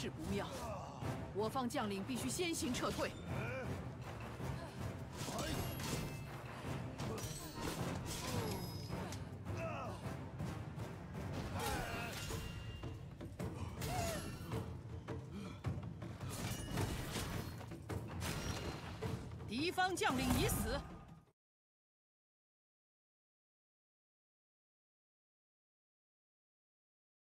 是不妙。我方将领必须先行撤退。敌方将领已死。